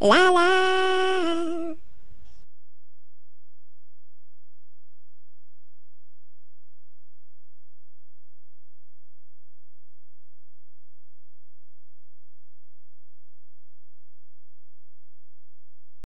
La la.